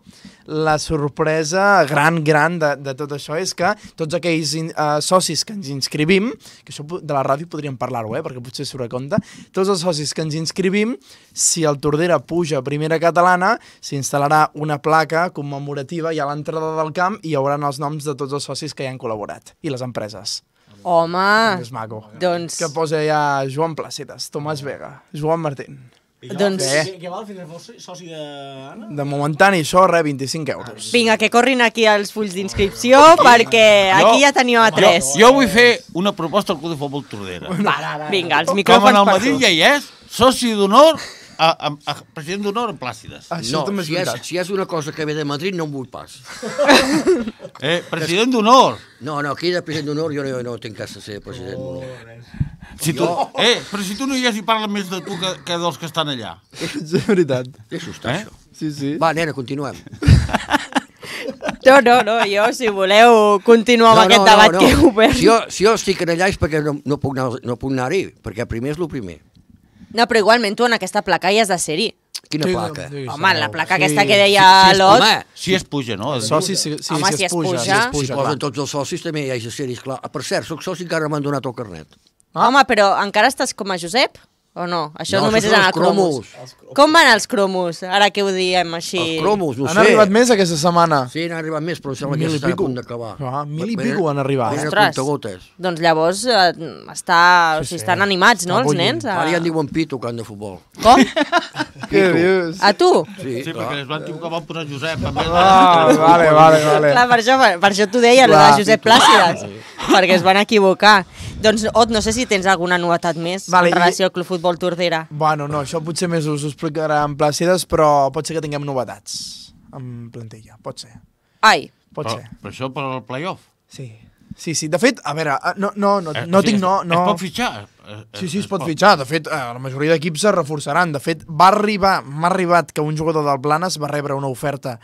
la sorpresa gran, gran de, de tot això és que tots aquells in, uh, socis que ens inscrivim, que això de la ràdio podríem parlar-ho, eh, perquè potser surt a compte, tots els socis que ens inscrivim, si el Tordera puja a primera catalana, s'instal·larà una placa commemorativa i a l'entrada del camp hi haurà els noms de tots els socis que hi han col·laborat i les empreses. Home, és maco. doncs, Que posa ja Joan Plàcides, Tomàs Vega, Joan Martín. doncs Què, què val fos soci de... Anna? De momentani això re 25 euros. vinga, que corrin aquí els fulls d'inscripció perquè aquí ja teníeu a tres. Jo, jo vull fer una proposta al Club de Futbol Tordera. Va, vinga, els Com en micròfons el per Madrid tu. ja hi és, soci d'honor, a, a, a, president d'honor en Plàcides. Això no, també és si és, si és una cosa que ve de Madrid no em vull pas. Eh, president d'honor. No, no, aquí de president d'honor jo no, no tinc cas de ser president d'honor. Si tu, eh, però si tu no hi és i parla més de tu que, que dels que estan allà. És veritat. Deixa estar, Eh? això. Sí, sí. Va, nena, continuem. No, no, no, jo, si voleu continuar amb aquest debat que he obert. Si jo, si jo estic allà és perquè no, no puc anar- no puc anar-hi, perquè primer és el primer. No, però igualment tu en aquesta placa hi has de ser-hi. Quina Sí, placa? sí, Home, sí. la placa Sí. aquesta que deia Si és- l'Ot... home, Si es puja, no? Soci, sí, sí, Home, si, es puja, si es si puja, clar. posen tots els socis també hi ha de ser clar. Per cert, soc soci encara no m'han donat el carnet. Home, però encara estàs com a Josep? O no? Això No, només això és el els cromos. cromos. Com van els cromos, ara que ho diem així? Els cromos, no Han sé. arribat més aquesta setmana? Sí, n'han arribat més, però em sembla Mil que estan a punt d'acabar. Ah, mil i pico han arribat. A Ostres. Doncs llavors eh, està, o sigui, estan animats, no, els nens? A... Ara ja en diuen pito, camp de futbol. Com? Què dius? A tu? Sí, Sí, perquè es van dir que van posar Josep. Ah, vale, vale, vale. Clar, per això, per, per això t'ho deia, Clar. el de Josep Plàcides, perquè es van equivocar. Doncs, Ot, no sé si tens alguna novetat més Vale, en relació al Club Futbol Tordera. Bueno, no, això potser més us ho explicarà en Plàcides, però pot ser que tinguem novetats en plantilla, pot ser. Ai, Pot Però, ser. però això per al playoff. Sí. Sí, sí. De fet, a veure, eh, no, no, no, Eh, no tinc no... Es, no... es pot fitxar. Eh, Sí, sí, es pot fitxar. De fet, eh, la majoria d'equips se reforçaran. De fet, va arribar, m'ha arribat que un jugador del Blanes va rebre una oferta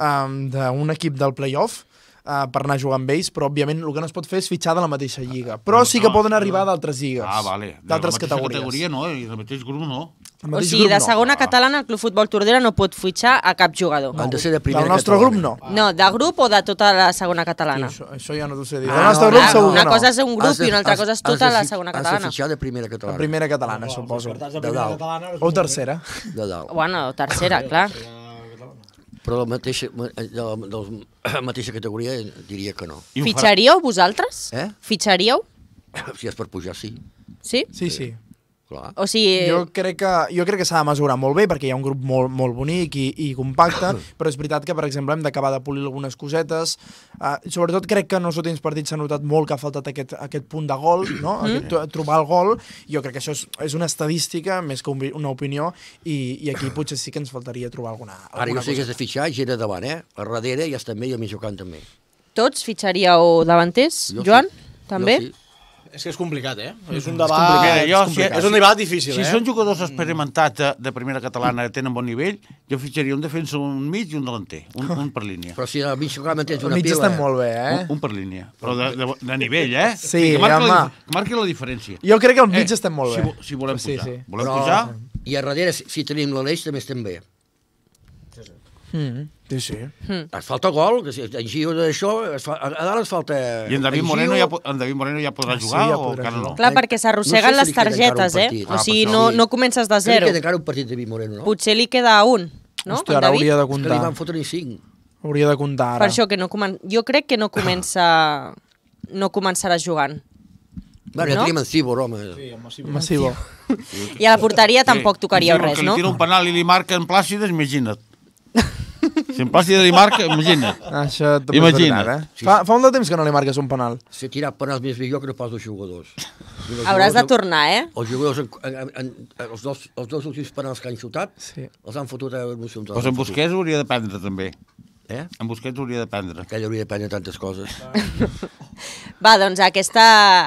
um, d'un equip del playoff uh, per anar a jugar amb ells, però òbviament el que no es pot fer és fitxar de la mateixa lliga. Però sí que no, poden arribar d'altres lligues. Ah, vale. De D'altres la mateixa categories. categoria no, i del mateix grup no. O sigui, grup de no. segona catalana el Club Futbol Tordera no pot fitxar a cap jugador. Han de ser de primera Del nostre catalana. grup no. No, de grup o de tota la segona catalana? Això, això ja no t'ho sé dir. Ah, nostre no, grup segur una que no. cosa és un grup Has de- i una altra has- cosa és has de tota la segona Has catalana. de fitxar de primera La catalana. primera catalana, suposo. De De primera dalt. catalana... O tercera. De dalt. Bueno, tercera, clar. Però la mateixa, ma- de la, de la mateixa categoria diria que no. I ho farà- Fitxaríeu vosaltres? Eh? Fitxaríeu? Si és per pujar, sí. Sí? Sí, sí. Clar. O sigui... Jo crec que, jo crec que s'ha de mesurar molt bé perquè hi ha un grup molt, molt bonic i, i compacte, però és veritat que, per exemple, hem d'acabar de polir algunes cosetes. Uh, sobretot crec que en els últims partits s'ha notat molt que ha faltat aquest, aquest punt de gol, no? aquest, tro- trobar el gol. Jo crec que això és, és una estadística més que un, una opinió i, i aquí potser sí que ens faltaria trobar alguna, Ara alguna jo sé que has cosa. de fitxar, gira davant, eh? A darrere ja està també i a mig jocant també. Tots fitxaríeu davanters? Jo Joan? sí. També? Jo sí. És que és complicat, eh? És un debat... jo, és, si- és un debat difícil, Si eh? són jugadors experimentats de, de primera catalana que tenen bon nivell, jo fitxaria un defensa, un mig i un delanter, un, un per línia. Però si al mig segurament tens El una mig pila... estem molt bé, eh? Un, un per línia, però de, de, de nivell, eh? Sí, que marqui, la, home. que marqui la diferència. Jo crec que al mig estem molt si, bé. vo- Si volem Sí, pujar. sí. Volem Però, pujar? I a darrere, si, si tenim l'Aleix, també estem bé. Mm, sí, sí. Es falta gol, que si en Gio d'això, es fa, a, dalt es falta... I en David Gio- Moreno, ja, en David Moreno ja podrà Sí, jugar ja o podrà encara jugar. no? Clar, perquè s'arrosseguen No sé si les li queda encara targetes, eh? partit. O Ah, sigui, no, no comences de Crec que zero. queda encara un partit de David Moreno, no? Potser li queda un, no? Hòstia, en ara hauria de És que li comptar. van fotre ni cinc. Hauria de comptar ara. Per això que no comen... Jo crec que no comença... no començarà jugant. Bueno, ja No? tenim en Cibor, home. Sí, home, sí, Massivo. I a la porteria tampoc tocaria Sí, res, que no? li tira un penal i li marca en Plàcides, imagina't. Si en Plàcides li marca, imagina't. Això també Imagina't. és veritat, eh? Fa, fa un de temps que no li marques un penal. Si he tirat penals més millor que no pas els jugadors. I els Hauràs de tornar, eh? Els jugadors, en, en, en, els, dos, els dos últims penals que han xutat, Sí. els han fotut a emocions. Doncs en Busquets hauria de prendre, també. Eh? En Busquets hauria de prendre. Aquell hauria de prendre tantes coses. Va, doncs aquesta,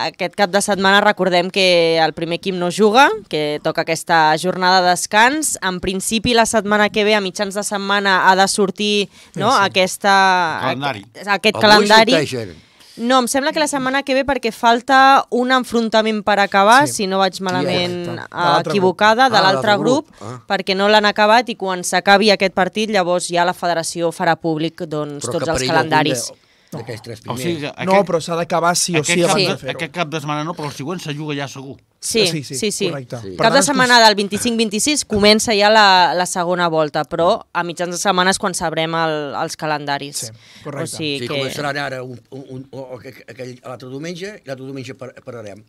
aquest cap de setmana recordem que el primer equip no juga, que toca aquesta jornada de descans. En principi, la setmana que ve, a mitjans de setmana, ha de sortir no, aquesta, Calendari. aquest Avui calendari. sortegen. No, em sembla que la setmana que ve perquè falta un enfrontament per acabar, Sí. si no vaig malament correcte. De eh, l'altre equivocada, grup. de Ah, l'altre l'altre grup, grup. Ah. perquè no l'han acabat i quan s'acabi aquest partit llavors ja la federació farà públic doncs, Però tots els calendaris. algun de- D'aquells tres O primers. sigui, que No, però s'ha d'acabar sí o aquest, sí abans Sí. de fer-ho. aquest cap de setmana no, però el següent se juga ja segur. Sí, Sí, sí, sí, sí. sí. correcte. Sí. Cap tant, de setmana del 25-26 comença ja la, la segona volta, però a mitjans de setmana és quan sabrem el, els calendaris. Sí, correcte. O sigui Sí, que... començaran ara un, un, un, o aquell, aquell- l'altre diumenge i l'altre diumenge par, pararem.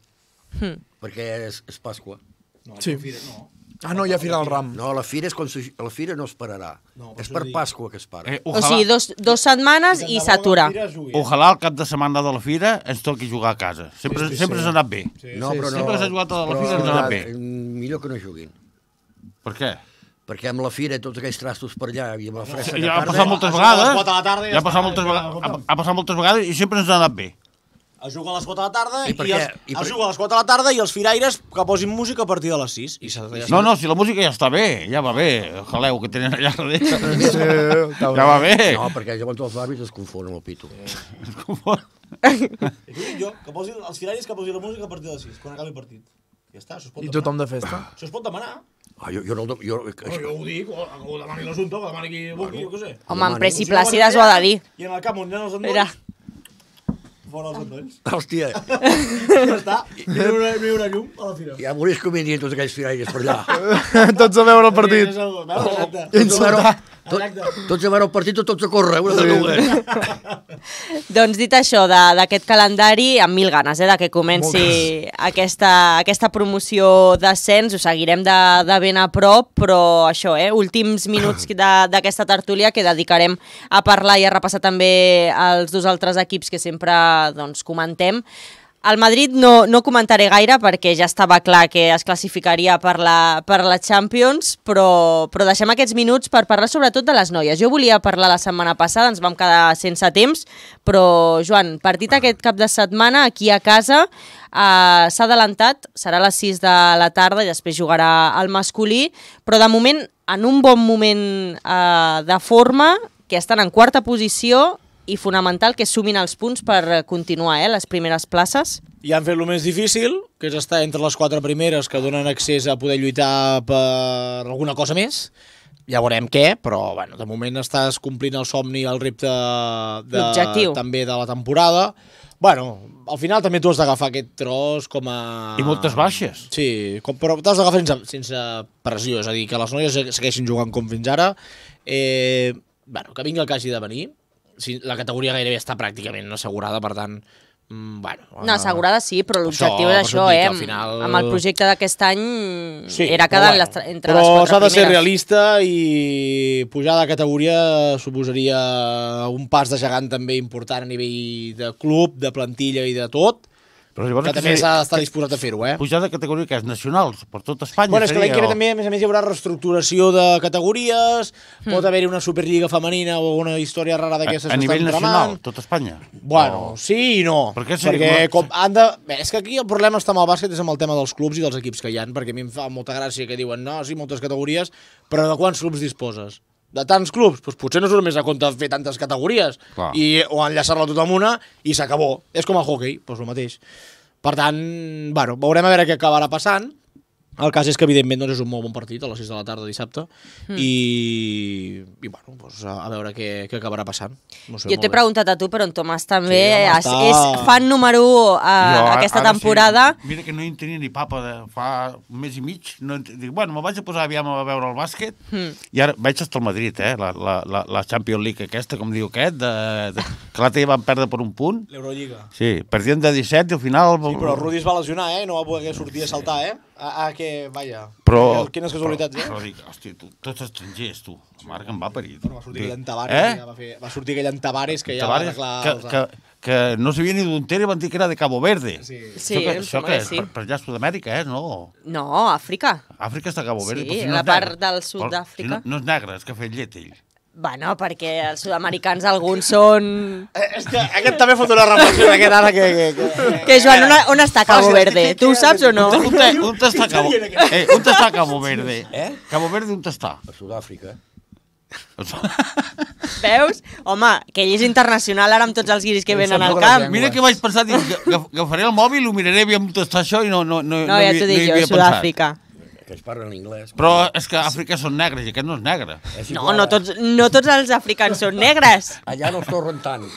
Hmm. Perquè és, és Pasqua. Sí. Ah, no, ja Fira del Ram. No, la fira és quan la fira no es pararà. No, és per. Pasqua que es para. Eh, O ojalà, sigui, dos, dos setmanes i s'atura. ojalà el cap de setmana de la fira ens toqui jugar a casa. Sempre, Sí, sí, sempre sí. s'ha anat bé. no, sí, però sí. no. Sempre s'ha jugat a la però fira, ens ha anat bé. eh, Millor que no juguin. Per què? Perquè amb la fira, tots aquells trastos per allà i amb la fressa de Ja ha passat moltes vegades. la i Ja ha passat moltes vegades, ha, ha passat moltes vegades i sempre ens ha anat bé. Es juga a les 4 de la tarda I i, per i, què? es, I per- es juga a les 4 de la tarda i els firaires que posin música a partir de les 6. I No, no, si la música ja està bé, ja va bé. El jaleu que tenen allà darrere. Sí, està Ja va bé. No, perquè llavors els àrbits es confonen el pito. I t'ho dic jo, que posin, els firaires que posin la música a partir de les 6, quan acabi el partit. Ja està, això es pot I demanar. tothom de festa. Això es pot demanar. Ah, jo, jo no... de- Jo, No, jo ho dic, o, o demani l'assumpte, o demani qui vulgui, jo què sé. Home, en. Preci Plàcides ho ha de dir. I en el camp on hi ha els endolls, fora els endolls. Hòstia, ja està, i no hi haurà, no hi haurà llum a la fira. ja veuries com venien tots aquells firaires per allà. Tots a veure el partit. Sí, és el-. Tots a veure, tot, tots a veure el partit o tots a córrer, una de dues. doncs dit això de- d'aquest calendari, amb mil ganes eh, de que comenci aquesta, aquesta promoció d'ascens, ho seguirem de, de ben a prop, però això, eh, últims minuts de- d'aquesta tertúlia que dedicarem a parlar i a repassar també els dos altres equips que sempre doncs, comentem. El Madrid no, no comentaré gaire perquè ja estava clar que es classificaria per la, per la Champions, però, però deixem aquests minuts per parlar sobretot de les noies. Jo volia parlar la setmana passada, ens vam quedar sense temps, però Joan, partit aquest cap de setmana aquí a casa eh, s'ha adelantat, serà a les 6 de la tarda i després jugarà el masculí, però de moment en un bon moment eh, de forma, que estan en quarta posició i fonamental que sumin els punts per eh, continuar eh, les primeres places. I han fet el més difícil, que és estar entre les quatre primeres que donen accés a poder lluitar per alguna cosa més. Ja veurem què, però bueno, de moment estàs complint el somni, el repte de, també de la temporada. Bueno, al final també tu has d'agafar aquest tros com a... I moltes baixes. Sí, com, però t'has d'agafar sense, sense pressió, és a dir, que les noies segueixin jugant com fins ara. Eh, bueno, que vingui el que hagi de venir. Si, la categoria gairebé està pràcticament assegurada, per tant, mm, bueno... No, assegurada sí, però l'objectiu és això dic, eh? final- amb el projecte d'aquest any Sí, era però quedar bueno, les, entre però les quatre s'ha de ser realista i pujar de categoria suposaria un pas de gegant també important a nivell de club, de plantilla i de tot, Però llavors que també s'ha d'estar disposat a fer-ho, eh? Pujar de categoria que és nacional, per tot Espanya. Bueno, és que l'any seria, que ve o- també, a més a més, hi haurà reestructuració de categories, Hmm. pot haver-hi una Superliga femenina o una història rara A, d'aquestes a que nivell nacional, tot Espanya. Bueno, sí i no. Per què perquè com- com han de... Bé, és que aquí el problema està amb el bàsquet és amb el tema dels clubs i dels equips que hi han, perquè a mi em fa molta gràcia que diuen no, sí, moltes categories, però de quants clubs disposes? De tants clubs? Doncs potser no surt més a compte fer tantes categories Clar. i, o enllaçar-la tot amb una i s'acabó. És com el hockey, doncs el mateix. Per tant, bueno, veurem a veure què acabarà passant. El cas és que, evidentment, doncs és un molt bon partit a les 6 de la tarda dissabte Hmm. i, i bueno, doncs a, a veure què, què acabarà passant. No sé, Jo t'he preguntat a tu, però en Tomàs també Sí, home, és, està- és fan número 1 Jo, uh, aquesta ara temporada. Sí, mira que no hi tenia ni papa de fa un mes i mig. No, dic, bueno, me vaig a posar aviam a veure el bàsquet Hmm. i ara vaig estar al Madrid, eh? La, la, la, la Champions League aquesta, com diu aquest, de, de, que l'altre dia van perdre per un punt. L'Eurolliga. Sí, perdien de 17 i al final... Sí, però el Rudi es va lesionar, eh? No va poder sortir a saltar, eh? A, a que, vaja. Però, Quines casualitats, però, eh? però dic, hòstia, tu, tots estrangers, tu. La mare que em va parir. Però va sortir aquell en Eh? Ja va, fer, va sortir aquell en Tavares que ja va que, arreglar... que, els- que no sabia ni d'on era i van dir que era de Cabo Verde. Sí. Sí, això que, això que que és sí. per, per allà a Sud-amèrica, eh? No. No, Àfrica. Àfrica està a Cabo Verde. Sí, però si no la part negre. del sud d'Àfrica. Si no, no és negre, és que ha fet llet, ell. Bueno, perquè els sud-americans alguns són... Eh, és que aquest també fot una reflexió aquest ara que... que, que... Que, Joan, on, on està Cabo Verde? Tu ho saps o no? On, te- on està Cabo, eh, on està Cabo Verde? Eh? Cabo Verde on està? A Sud-àfrica. Veus? Home, que ell és internacional ara amb tots els guiris que venen al camp. Mira que vaig pensar, dic, que agafaré el mòbil, ho miraré, aviam on està això i no, no, no, No, ja hi- t'ho hi dic jo, havia pensat. Que es parlen anglès. Però és que a Àfrica són negres i aquest no és negre. És No, igual, no tots, no tots els africans són negres. Allà no es torren tant.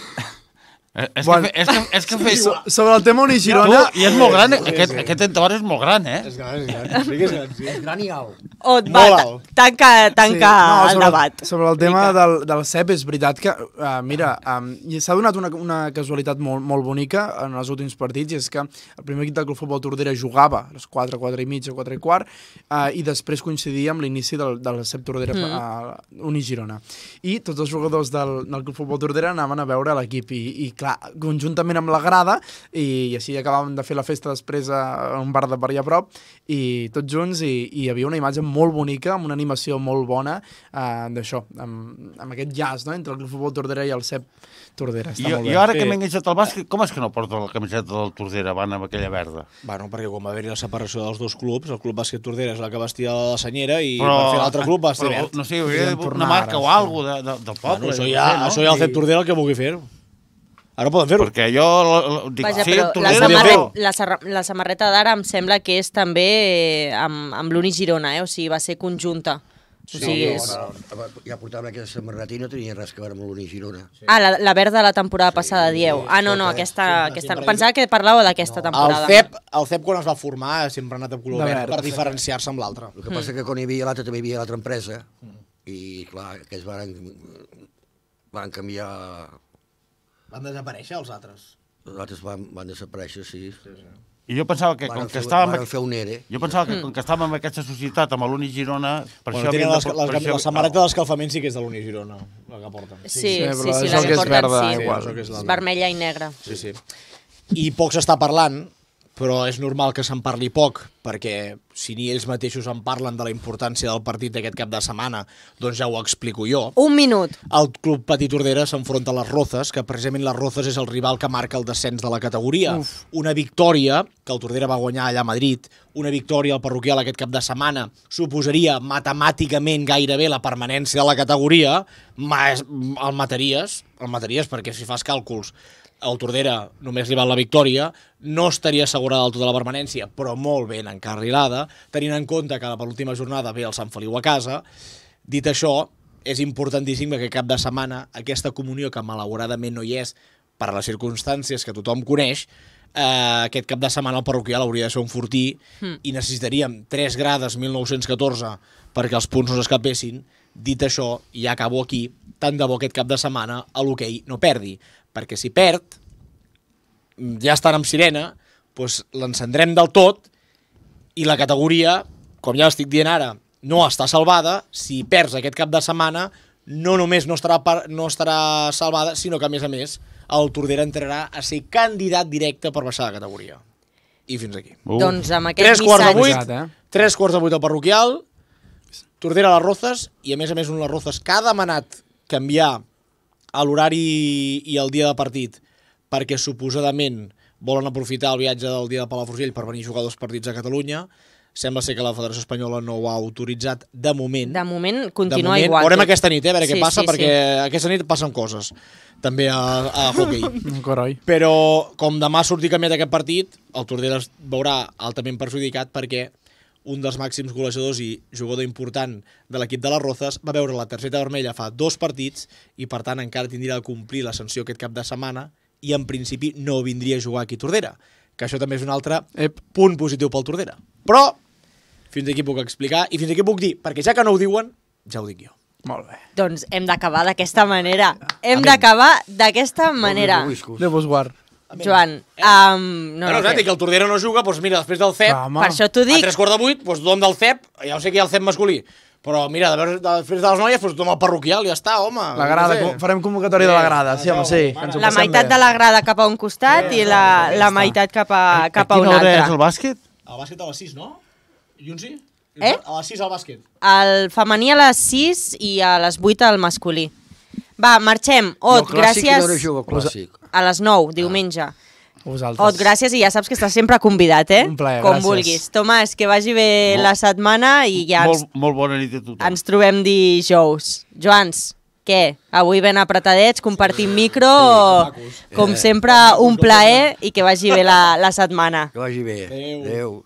Eh, És, Bueno. que, fe- és que, és que fes... So, sobre el tema Uni Tu, Girona... I és molt gran, aquest, aquest entador és molt gran, eh? És gran, és gran. Sí que és gran, sí. És gran i alt. O et va, alt. tanca, tanca el sobre, debat. Sobre el tema del, del CEP, és veritat que, uh, mira, um, s'ha donat una, una casualitat molt, molt bonica en els últims partits, i és que el primer equip del Club Futbol Tordera jugava a les 4, 4 i mitja, 4 i quart, uh, i després coincidia amb l'inici del, del CEP Tordera mm. a Uni Girona. I tots els jugadors del, del Club Futbol Tordera anaven a veure l'equip, i, i clar, conjuntament amb la grada, i, i així acabàvem de fer la festa després a un bar de per allà a prop, i tots junts, i, i hi havia una imatge molt bonica, amb una animació molt bona uh, d'això, amb, amb aquest llaç no? entre el Club Futbol Tordera i el CEP Tordera. Està I, molt I bé. ara que m'he enganxat al bàsquet, com és que no porta la camiseta del Tordera, van amb aquella verda? Bueno, perquè quan va haver-hi la separació dels dos clubs, el club bàsquet Tordera és la que vestia la senyera i per fer l'altre club va ser però, verd. No sé, hauria una marca ara, o alguna de, de, del poble. Bueno, això, ja, no això ja el CEP Tordera el que vulgui fer. Ara poden fer-ho. Perquè jo dic, Vaja, sí, però el la, samarret, la, la samarreta d'ara em sembla que és també eh, amb, amb l'Uni Girona, eh? o sigui, va ser conjunta. O sigui, és... Ja portàvem aquesta samarreta i no tenia res que veure amb l'Uni Girona. Ah, la, la verda de la temporada passada, dieu. Ah, no, no, aquesta... aquesta... Pensava que parlava d'aquesta El temporada. CEP, el CEP quan es va formar sempre ha anat amb color De verd verd. per diferenciar-se amb l'altre. El que passa que quan hi havia l'altre també hi havia l'altra empresa i clar, aquests van, van canviar, Van desaparèixer els altres. els altres van, van desaparèixer, sí. I jo pensava que com que fer, estàvem... van fer un ERE. Jo pensava que com que estàvem en aquesta societat, amb l'Uni Girona, per Bueno, això... tenen les, de- les, per les, això- la samarreta d'escalfament sí que és de l'Uni Girona, la que porten. Sí, Sí, sí, sí, això la que que és porten, verda, sí. igual. que és la- És vermella i negra. Sí, sí. I poc s'està parlant, però és normal que se'n parli poc, perquè si ni ells mateixos en parlen de la importància del partit d'aquest cap de setmana, doncs ja ho explico jo. Un minut. El club Petit Tordera s'enfronta a les Rozes, que precisament les Rozes és el rival que marca el descens de la categoria. Uf. Una victòria, que el Tordera va guanyar allà a Madrid, una victòria al parroquial aquest cap de setmana, suposaria matemàticament gairebé la permanència de la categoria, ma- el mataries, el mataries perquè si fas càlculs el Tordera només li val la victòria, no estaria assegurada del tot de la permanència, però molt ben encarrilada, tenint en compte que per l'última jornada ve el Sant Feliu a casa. Dit això, és importantíssim que cap de setmana aquesta comunió, que malauradament no hi és per les circumstàncies que tothom coneix, eh, aquest cap de setmana el parroquial hauria de ser un fortí mm. i necessitaríem 3 grades 1914 perquè els punts no s'escapessin. Dit això, ja acabo aquí, tant de bo aquest cap de setmana a l'hoquei no perdi, perquè si perd, ja estan amb sirena, doncs l'encendrem del tot i la categoria, com ja estic dient ara, no està salvada, si perds aquest cap de setmana, no només no estarà, par no estarà salvada, sinó que, a més a més, el Tordera entrarà a ser candidat directe per baixar de categoria. i fins aquí. Uh. Doncs amb aquest Tres quarts de vuit, eh? tres quarts de vuit al parroquial, Tordera a les Rozes, i a més a més un les Rozes que ha demanat canviar a l'horari i el dia de partit perquè suposadament volen aprofitar el viatge del dia de Palafrugell per venir a jugar dos partits a Catalunya. Sembla ser que la Federació Espanyola no ho ha autoritzat de moment. De moment de continua moment. igual. Veurem aquesta nit, eh, a veure Sí, què passa, sí, perquè sí. aquesta nit passen coses, també a, a hockey. Però com demà surti canviat aquest partit, el Tordera es veurà altament perjudicat perquè un dels màxims golejadors i jugador important de l'equip de les Rozes va veure la targeta vermella fa dos partits i per tant encara tindria de complir la sanció aquest cap de setmana i en principi no vindria a jugar aquí a Tordera, que això també és un altre Ep. punt positiu pel Tordera. Però fins aquí puc explicar i fins aquí puc dir, perquè ja que no ho diuen, ja ho dic jo. Molt bé. Doncs hem d'acabar d'aquesta manera. Hem d'acabar d'aquesta manera. Déu vos guard. Joan, um, no, No, no, no, no, que el Tordera no juga, doncs mira, després del CEP, home. per això t'ho a dic. tres quarts de vuit, doncs don del CEP, ja ho sé que hi ha el CEP masculí, però mira, de veure, després de les noies, doncs dona el parroquial, ja està, home. La grada, No sé. farem convocatòria de la grada, sí, home, sí. que ens ho La meitat bé. de la grada cap a un costat i la, la meitat cap a, cap a un quina hora és el altre. bàsquet? El bàsquet a les 6, no? I un sí? Eh? A les 6 al bàsquet. El femení a les 6 i a les 8 el masculí. Va, marxem. Ot, clàssic gràcies. no jugo clàssic. A les 9, diumenge. Vosaltres. Ot, gràcies i ja saps que estàs sempre convidat, eh? Un plaer, Com gràcies. vulguis. Tomàs, que vagi bé la setmana i ja ens, Molt, molt bona nit a tothom. ens trobem dijous. Joans, què? Avui ben apretadets, compartim micro, com sempre, un plaer i que vagi bé la, la setmana. Que vagi bé. Adéu. Adéu.